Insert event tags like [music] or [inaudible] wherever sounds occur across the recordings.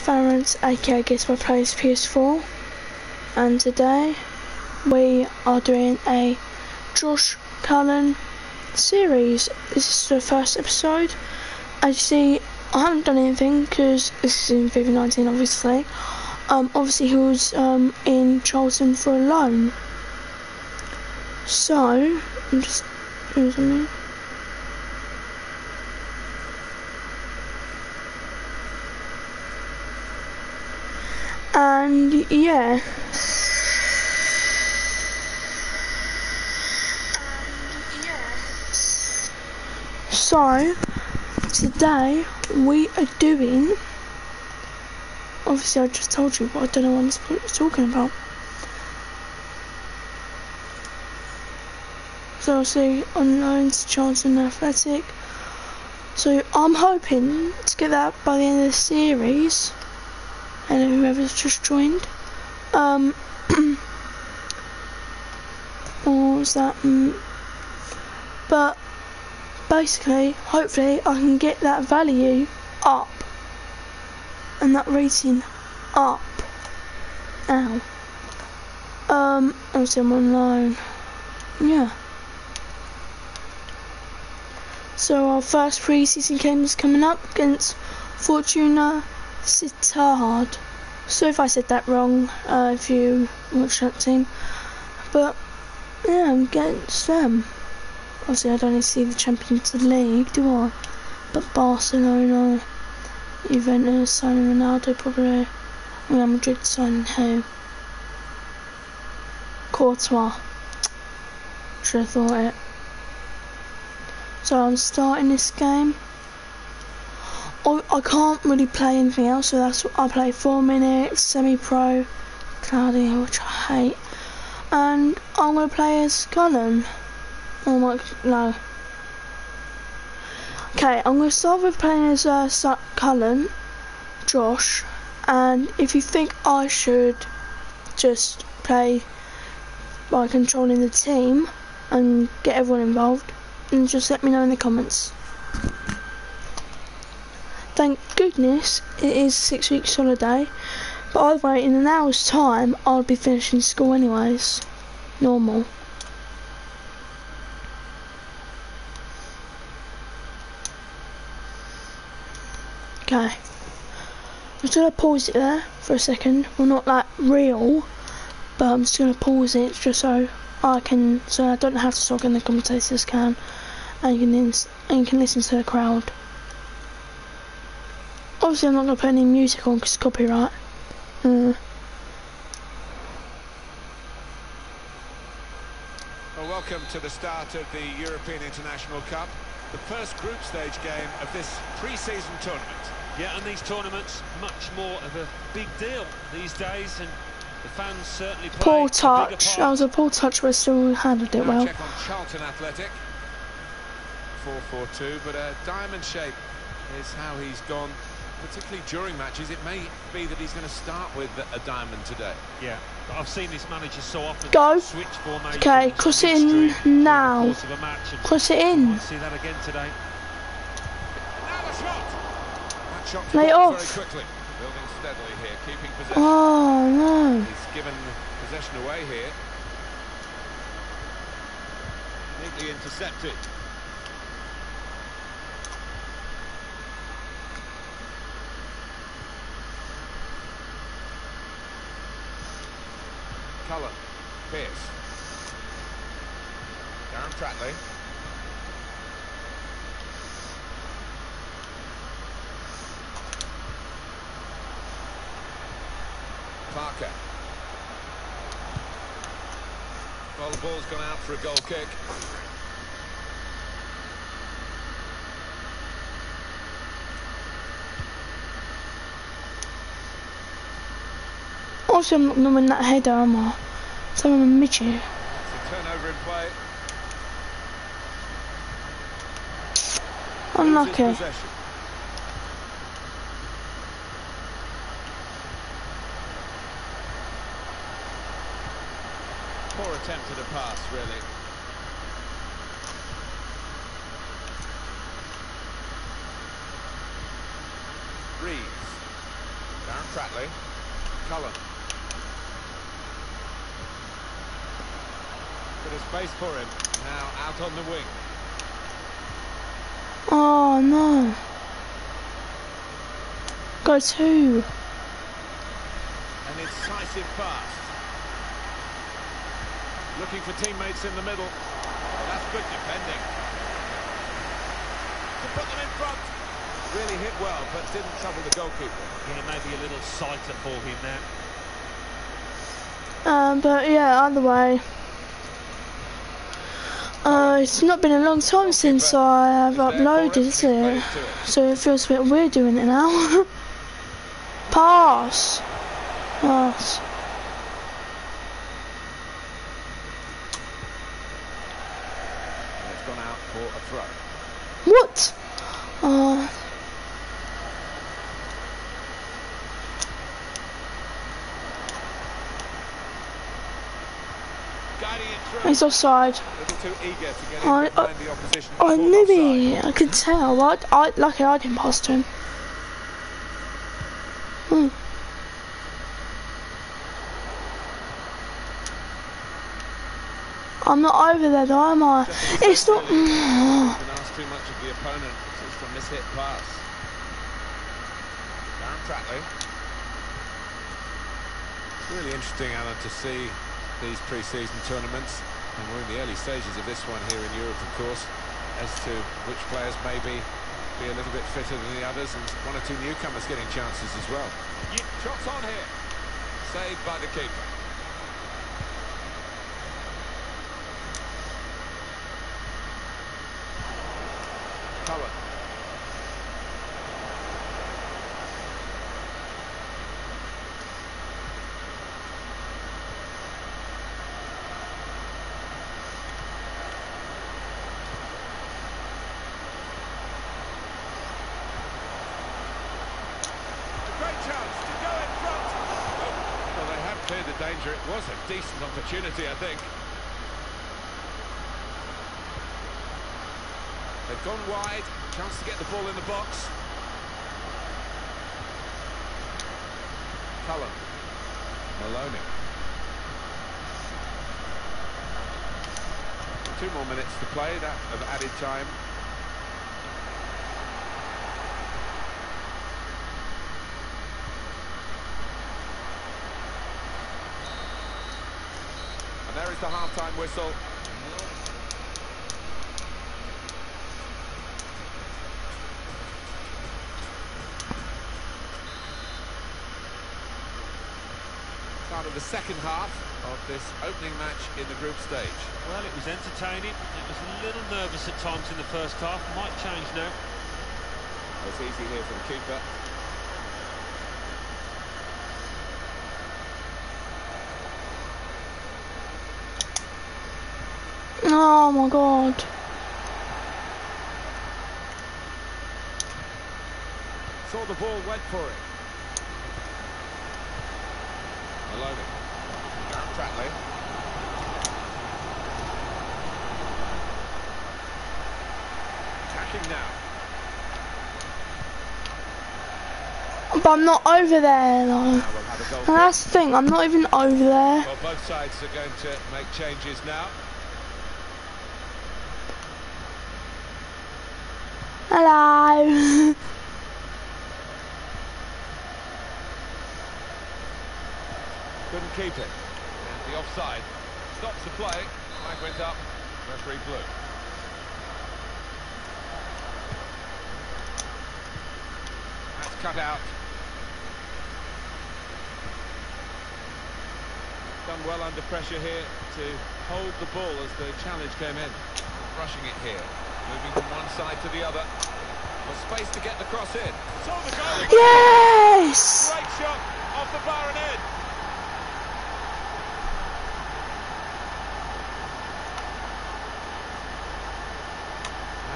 Farrant, aka Gizmo Plays PS4, and today we are doing a Josh Cullen series. This is the first episode. As you see, I haven't done anything because this is in FIFA 19, obviously. Um, obviously, he was um, in Charlton for a loan. So, I'm just. And yeah. So today we are doing. Obviously, I just told you, but I don't know what I'm talking about. So I'll see on loans, Charlton Athletic. So I'm hoping to get that by the end of the series and whoever's just joined. Um, [clears throat] what was that? Mm. But basically, hopefully, I can get that value up and that rating up. Ow. Um, I'm online. Yeah. So our first pre-season game is coming up against Fortuna Sittard. So if I said that wrong, uh, if you watch that team. But, yeah, I'm against them. Obviously, I don't see the Champions League, do I? But Barcelona, Juventus signing Ronaldo, probably. Real Madrid signing who? Courtois. Should have thought it. So I'm starting this game. I, I can't really play anything else, so that's what I play four minutes, semi-pro, Claudia, which I hate, and I'm gonna play as Cullen. Oh my, no. Okay, I'm gonna start with playing as uh, Cullen, Josh, and if you think I should just play by controlling the team and get everyone involved, then just let me know in the comments. Thank goodness it is six weeks holiday. But either way, in an hour's time, I'll be finishing school anyways. Normal. Okay. I'm just gonna pause it there for a second. Well, not like real, but I'm just gonna pause it just so I can, so I don't have to talk and the commentators can, and you can, and you can listen to the crowd. Obviously I'm not going to put any music on because copyright. Uh. Well, welcome to the start of the European International Cup, the first group stage game of this pre-season tournament. Yeah, and these tournaments, much more of a big deal these days, and the fans certainly play Poor touch. That was a poor touch, but still handled it now well. Check on Charlton Athletic. 4-4-2, but a diamond shape is how he's gone particularly during matches, it may be that he's going to start with a diamond today. Yeah, but I've seen this manager so often Go. switch formation. Okay, cross it in now. Cross it in. See that again today. Shot Lay off. Very quickly. Building steadily here, keeping possession. Oh no. He's given possession away here. Neatly intercepted. Cullen. Pearce. Darren Pratley. Parker. Well, the ball's gone out for a goal kick. Also, win that header, am I? So I'm a midget. Unlucky. Poor attempt at a pass, really. Reeves. Pratley. Cullen. Bit of space for him. Now out on the wing. Oh no. Go two. An incisive pass. Looking for teammates in the middle. Oh, that's good defending. To put them in front. Really hit well, but didn't trouble the goalkeeper. Yeah, maybe a little sighter for him now. Um, but yeah, either way. Uh, it's not been a long time since I have uploaded, is it? So it feels a bit weird doing it now. [laughs] Pass. Pass. And it's gone out for a throw. What? Uh, Guiding it through. he's offside. A little too get in I-. I Full knew offside. it. I could tell. I, I, lucky I didn't pass to him. Hmm. I'm not over there though, am I? It's not. [sighs] Too much of the opponent. It's just a mishit pass. Darren Pratley. It's really interesting, Alan, to see these pre-season tournaments, and we're in the early stages of this one here in Europe, of course, as to which players maybe be a little bit fitter than the others, and one or two newcomers getting chances as well. Yeah. Shots on here. Saved by the keeper. Cullen. A great chance to go in front. Well, they have cleared the danger. It was a decent opportunity, I think. They've gone wide. Chance to get the ball in the box. Cullen. Maloney. Two more minutes to play, that of added time. The half-time whistle. Start of the second half of this opening match in the group stage. Well, it was entertaining. It was a little nervous at times in the first half. Might change now. It's easy here for the keeper. Oh my god. Saw the ball, went for it. Maloney. Darren Pratley. Attacking now. But I'm not over there though. Now we'll have a goal. And that's the thing, I'm not even over there. Well, both sides are going to make changes now. Hello. Couldn't keep it. And the offside stops the play. Flag went up. Referee blew. That's cut out. Done well under pressure here to hold the ball as the challenge came in. Rushing it here. Moving from one side to the other. Well, space to get the cross in. The goal. yes! Great shot off the bar and in.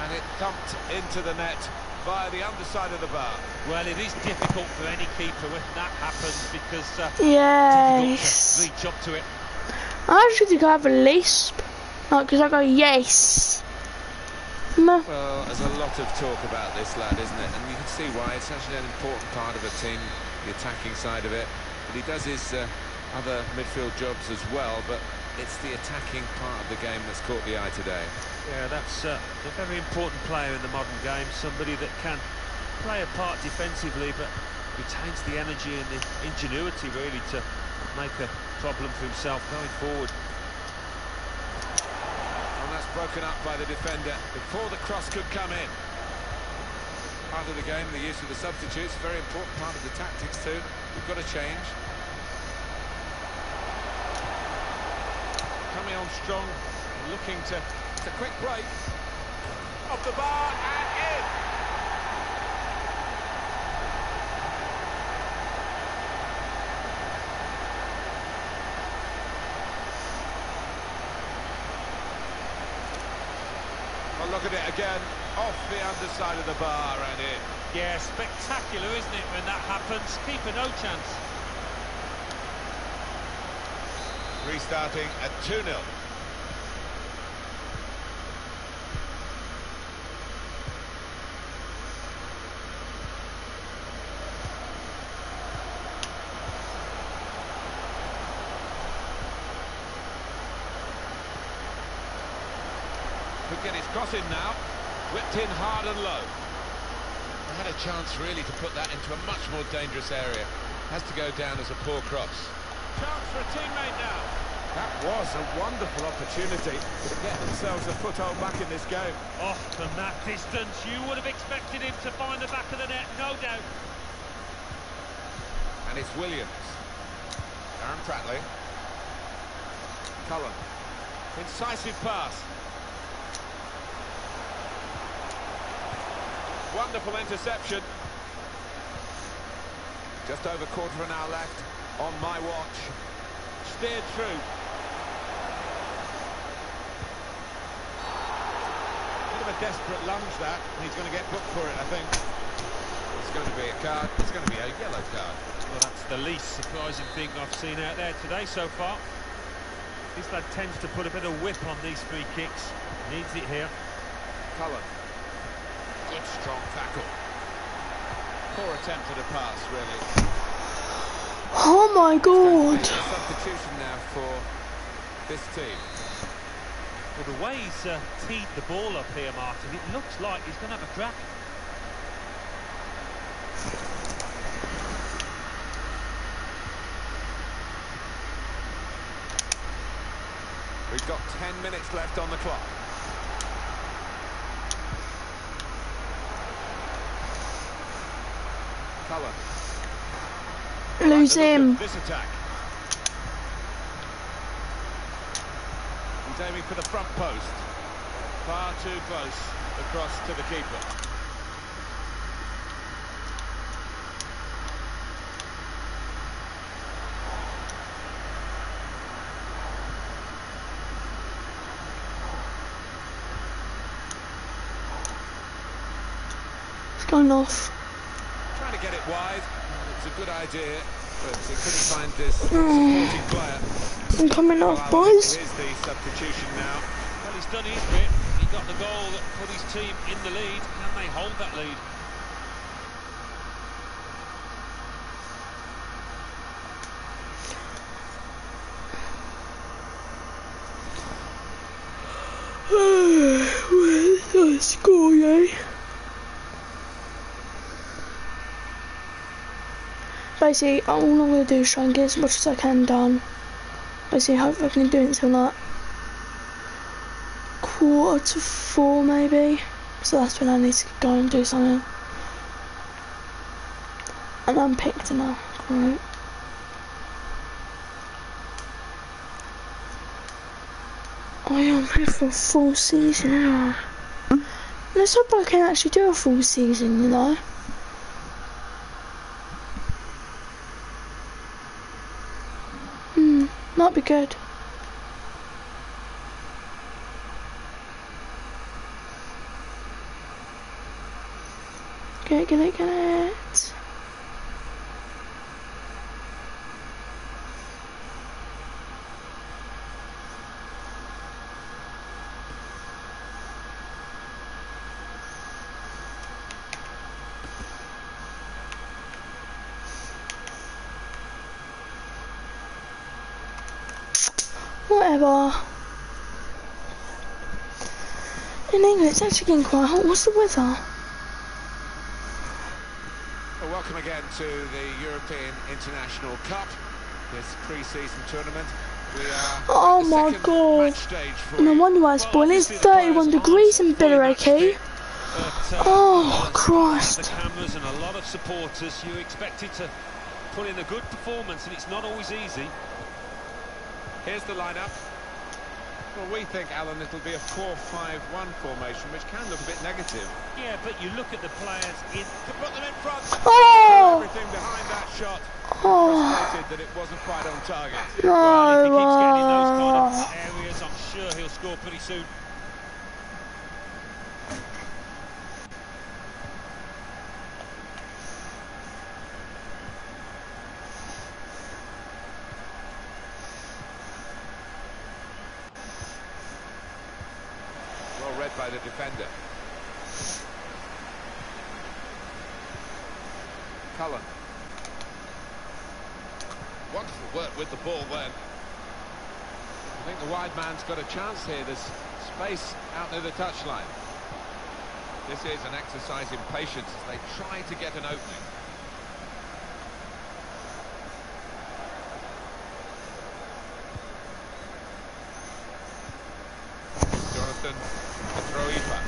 And it thumped into the net via the underside of the bar. Well, it is difficult for any keeper when that happens because uh, Yes. difficult to reach up to it. I actually think I have a lisp. Like, because I go, yes. No. Well, there's a lot of talk about this lad, isn't it? And you can see why. It's actually an important part of a team the attacking side of it. But he does his uh, other midfield jobs as well, but it's the attacking part of the game that's caught the eye today. Yeah, that's uh, a very important player in the modern game, somebody that can play a part defensively, but retains the energy and the ingenuity, really, to make a problem for himself going forward. And that's broken up by the defender before the cross could come in. Part of the game, the use of the substitutes, very important part of the tactics too. We've got to change. Coming on strong, looking to a quick break. Off the bar and in. Well, look at it again. Off the underside of the bar and in. Yeah, spectacular, isn't it, when that happens? Keeper no chance. Restarting at 2-0. Could get his cross in now. Whipped in hard and low. They had a chance really to put that into a much more dangerous area. Has to go down as a poor cross. Chance for a teammate now. That was a wonderful opportunity to get themselves a foothold back in this game. Oh, from that distance, you would have expected him to find the back of the net, no doubt. And it's Williams. Darren Pratley. Cullen. Incisive pass. Wonderful interception. Just over quarter of an hour left on my watch. Steered through. Bit of a desperate lunge that, and he's going to get booked for it, I think. It's going to be a card. It's going to be a yellow card. Well, that's the least surprising thing I've seen out there today so far. This lad tends to put a bit of whip on these free kicks. Needs it here. Cullen. Good strong tackle. Poor attempt at a pass, really. Oh my god. Substitution now for this team. Well, the way he's uh, teed the ball up here, Martin, it looks like he's going to have a crack. We've got 10 minutes left on the clock. Lose him. This attack. He's aiming for the front post. Far too close across to the keeper. It's going off. Trying to get it wide. It's a good idea, but he couldn't find this hmm. supporting player. I'm coming off, boys. Here's the substitution now. Well, he's done his bit. He got the goal that put his team in the lead. Can they hold that lead? Where's the score, eh? Basically, all oh, I'm going to do is try and get as much as I can done. Basically, hopefully I can do it until like quarter to four, maybe. So that's when I need to go and do something. And I'm picked now. Right. I am here for a full season, I? Hmm? Let's hope I can actually do a full season, you know. Hmm, might be good. Get it, get it, get it. Whatever. In England, it's actually getting quite hot. What's the weather? Well, welcome again to the European International Cup, this pre-season tournament. We are Oh my god. No stage for And I you. wonder why it's boiling. It's 31 degrees in Billericay. Uh, Oh, Christ. The cameras and a lot of supporters. You expected to put in a good performance, and it's not always easy. Here's the lineup. Well, we think, Alan, it'll be a 4-5-1 formation, which can look a bit negative. Yeah, but you look at the players in. To put them in front, Oh! everything behind that shot, Oh! stated that it wasn't quite on target. Well, if he keeps getting in those kind of areas, I'm sure he'll score pretty soon. By the defender. Cullen. Wonderful work with the ball then. I think the wide man's got a chance here. There's space out near the touchline. This is an exercise in patience as they try to get an opening. Jonathan Pitroipa.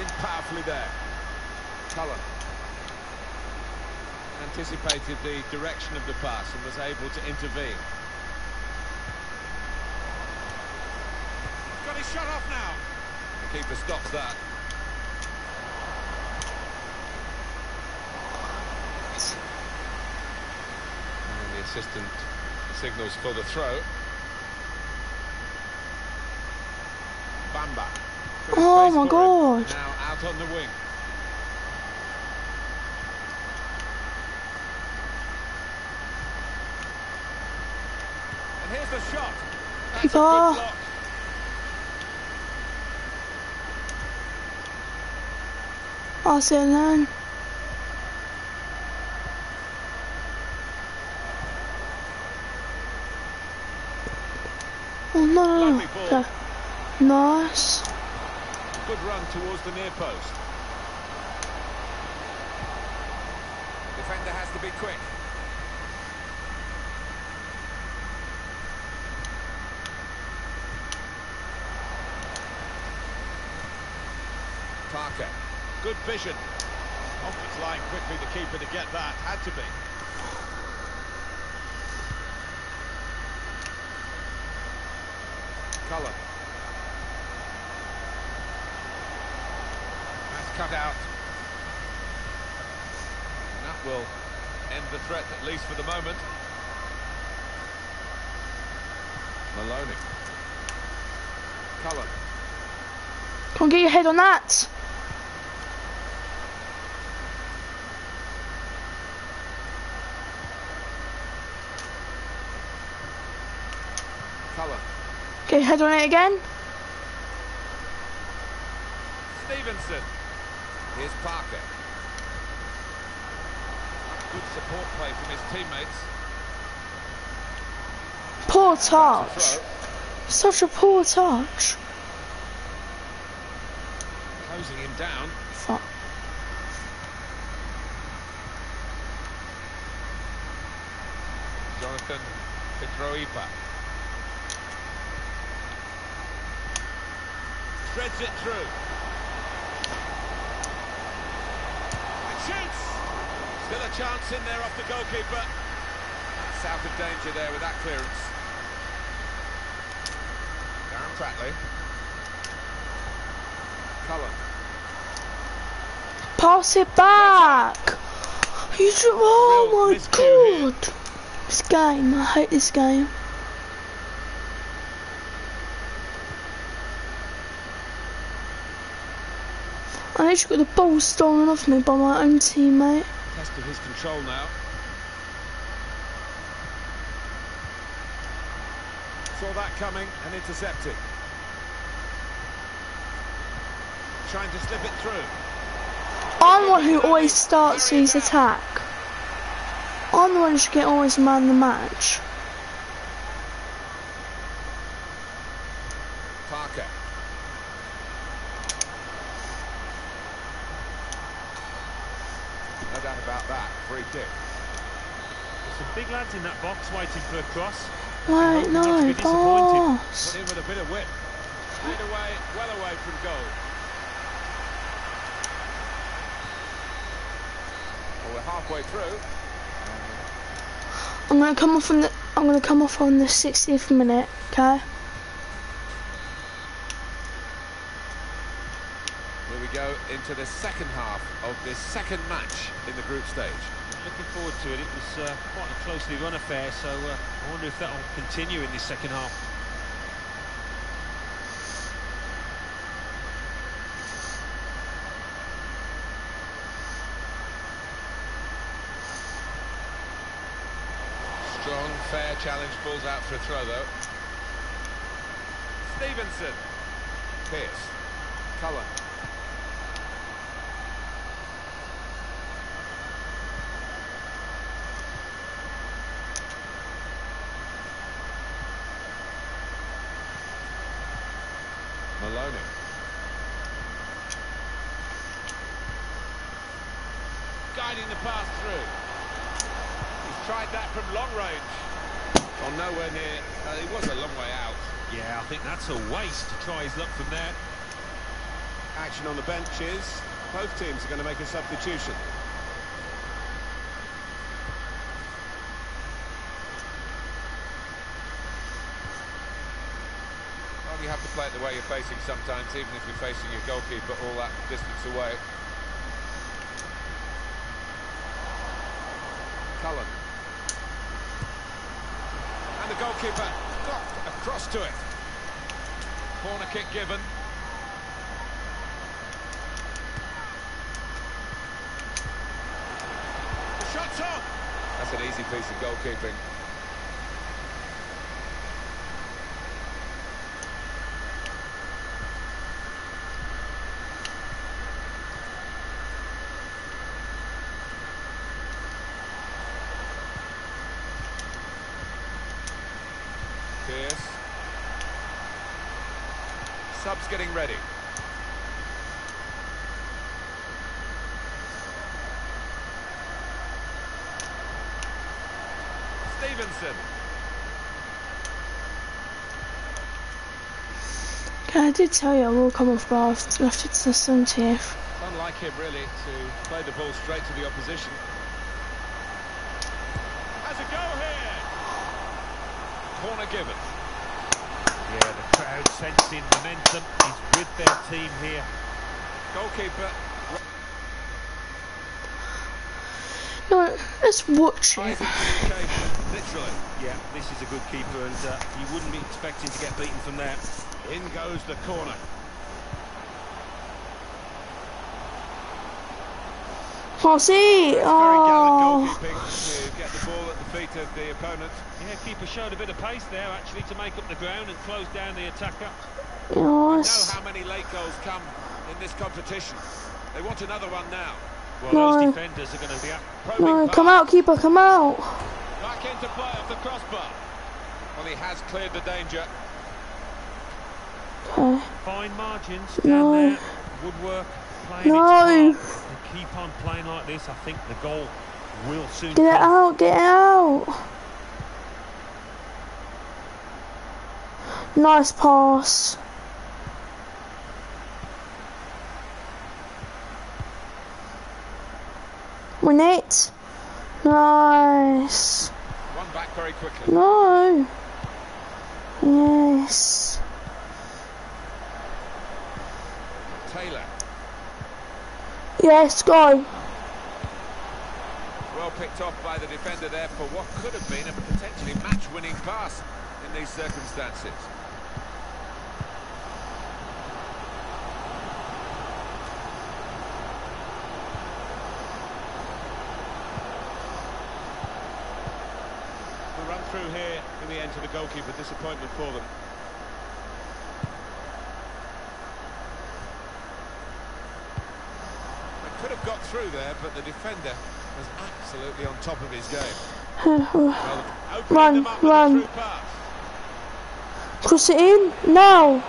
In powerfully there. Cullen. Anticipated the direction of the pass and was able to intervene. Got his shot off now. The keeper stops that. And the assistant signals for the throw. Bamba. Oh my for. God. Now out on the wing. And here's the shot. That's a Keeper. good block. Arsenal. Oh no, no, no. Okay. Nice. Good run towards the near post. Defender has to be quick. Parker. Good vision. Off its line quickly, the keeper to get that. Had to be. Cullen. That's cut out. And that will end the threat, at least for the moment. Maloney. Cullen. On, get your head on that. Cullen. Get your head on it again. Stevenson. Here's Parker. Good support play from his teammates. Poor touch. Such a poor touch. Closing him down. Fuck. Jonathan Pitroipa. Threads it through. And shoots! Still a chance in there off the goalkeeper. That's out of danger there with that clearance. Darren Pratley. Cullen. Pass it back. Ju- oh my god. This game, I hate this game. I literally got the ball stolen off me by my own teammate. Test his control now. Saw that coming and intercepted. Trying to slip it through. I'm the one who always starts his attack. I'm the one who should get always man the match. about that free kick. There's some big in that box waiting for a cross. Wait, not to no, be disappointed. pass. Put in with a bit of whip. Straight away, well away from goal. Well, we're halfway through. I'm gonna come off on the. I'm gonna come off on the 60th minute. Okay. Here we go into the second half of this second match in the group stage. Looking forward to it. It was uh, quite a closely run affair, so uh, I wonder if that will continue in the second half. Strong, fair challenge, pulls out for a throw though. Stevenson. Pearce. Cullen. Maloney. Guiding the pass through. He's tried that from long range. Well, nowhere near. Uh, he was a long way out. Yeah, I think that's a waste to try his luck from there. Action on the benches. Both teams are going to make a substitution. Well, you have to play it the way you're facing sometimes, even if you're facing your goalkeeper all that distance away. Cullen. And the goalkeeper got across to it. Corner kick given. The shot's on. That's an easy piece of goalkeeping. Pearce. Subs getting ready. Stevenson. Okay, I did tell you I will come off bar after the 70th. Unlike him, really, to play the ball straight to the opposition. Has a go here. Corner given. Yeah, the crowd sensing momentum is with their team here. Goalkeeper. No, let's watch it. Isaac communication, literally. Yeah, this is a good keeper, and uh, you wouldn't be expecting to get beaten from there. In goes the corner. Fossey! Very Oh, gallant goalkeeping to get the ball at the feet of the opponent. Yeah, keeper showed a bit of pace there, actually, to make up the ground and close down the attacker. Know how many late goals come in this competition. They want another one now. Well, No. those defenders are going to be up. No, come out, keeper, come out. Back into play off the crossbar. Well, he has cleared the danger. Okay. Fine margins No. there. Woodwork playing No. its part. They keep on playing like this. I think the goal will soon Get it come. out, get it out. Nice pass. Win it. Nice. One back very quickly. No. Yes. Taylor. Yes, go. Well picked off by the defender there for what could have been a potentially match-winning pass in these circumstances. The run through here in the end to the goalkeeper, disappointment for them. They could have got through there, but the defender was absolutely on top of his game. Well, [sighs] Run, them up with run. a through pass. Cross it in. No.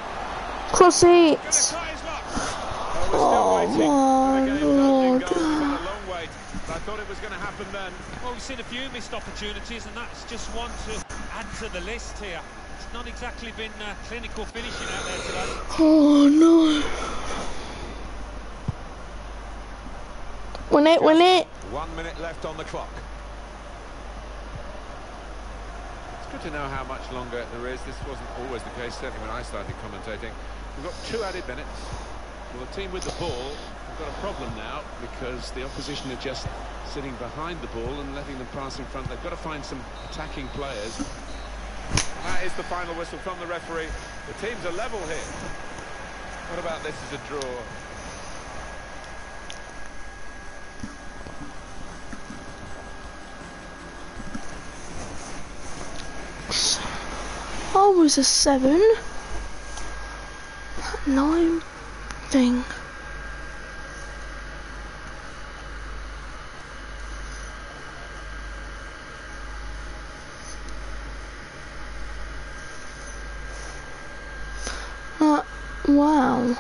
Cross it. try his luck. Well, we're still Oh, my the game's opening Lord. goal. It's been a long wait, but thought it was going to happen then. Well, we've seen a few missed opportunities, and that's just one to add to the list here. It's not exactly been uh, clinical finishing out there today. Oh no. Win it, win it. One minute left on the clock. It's good to know how much longer there is. This wasn't always the case, certainly when I started commentating. We've got two added minutes. Well, the team with the ball have got a problem now because the opposition are just sitting behind the ball and letting them pass in front. They've got to find some attacking players. And that is the final whistle from the referee. The teams are level here. What about this as a draw? I was a seven. Nine thing. Uh, wow.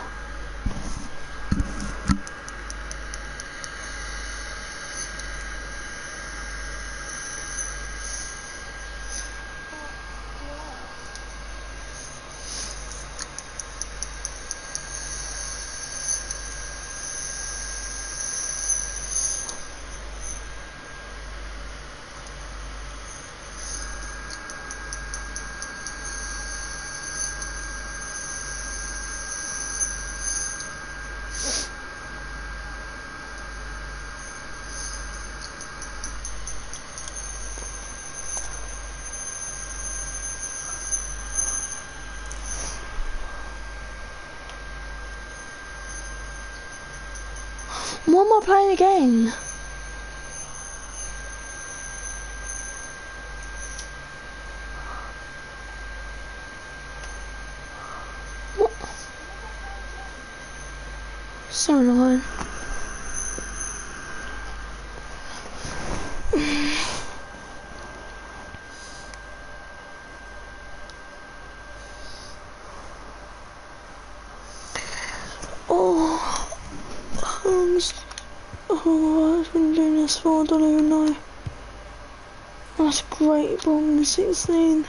Am playing a What? So annoying. Oh. Um, s- oh, I've for, I don't even know. That's a great ball, number 16.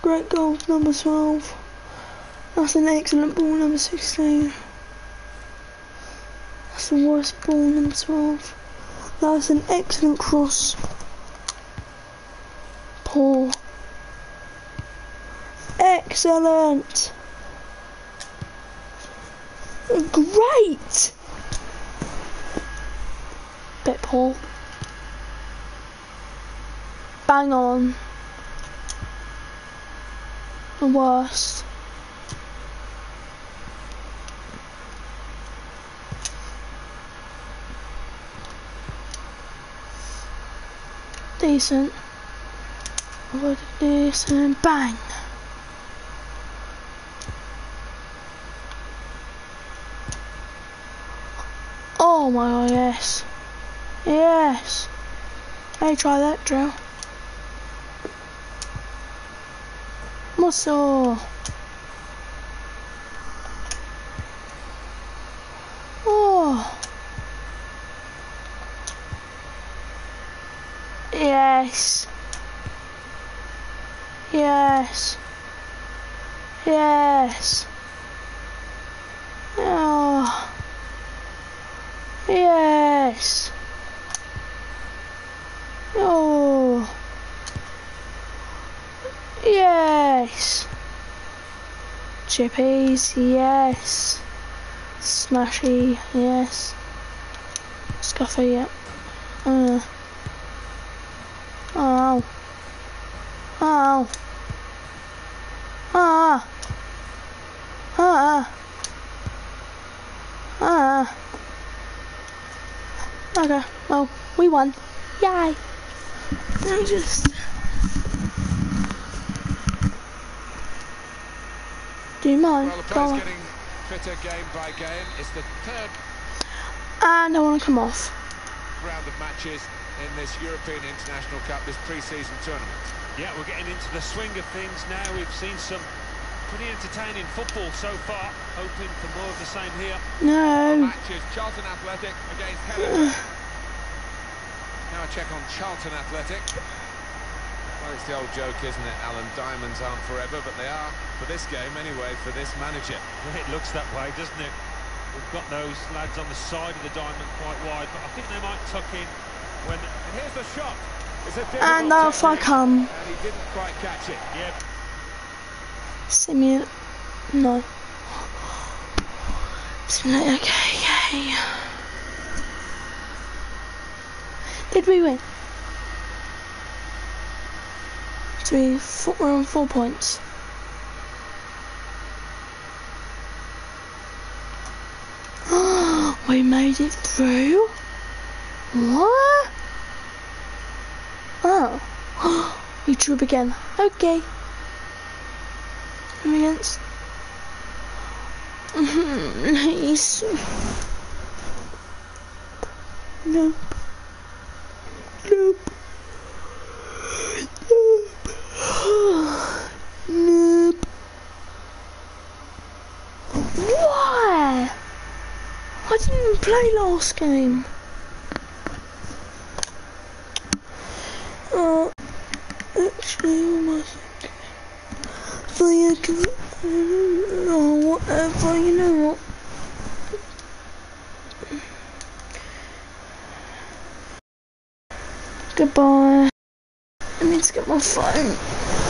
Great goal, number 12. That's an excellent ball, number 16. That's the worst ball, number 12. That's an excellent cross. Poor. Excellent. Great! Bit poor. Bang on. The worst. Decent. What decent. Bang. Oh my god, yes. Yes. Hey, try that drill. Muscle. Oh. Yes. Yes. Yes. Oh. Yes. Oh. Yes. Chippies, yes. Smashy, yes. Scuffy, yep. Uh. Oh. Oh. Ah. Ah. Ah. Okay, well, we won. Yay! Now just... Do you mind? Well, the Go on. getting fitter game by game. It's the third And I want to come off. round of matches in this European International Cup, this pre-season tournament. Yeah, we're getting into the swing of things now. We've seen some pretty entertaining football so far. Hoping for more of the same here. No. Matches Charlton Athletic against Heather. [sighs] [sighs] [sighs] Now check on Charlton Athletic. Well, it's the old joke, isn't it, Alan? Diamonds aren't forever, but they are for this game anyway, for this manager. It looks that way, doesn't it? We've got those lads on the side of the diamond quite wide, but I think they might tuck in when... And here's the shot. It's a And off I come. And he didn't quite catch it. Yeah, Simulate. No. Simulate. Okay, okay. Did we win? Three, four, we're on four points. [gasps] we made it through? What? Oh. [gasps] we drew again. Okay. Against? [laughs] Nice. Nope. Nope. Nope. Why? I didn't even play last game. Oh, actually, almost. So you can, oh, whatever, you know what? Goodbye. I need to get my phone.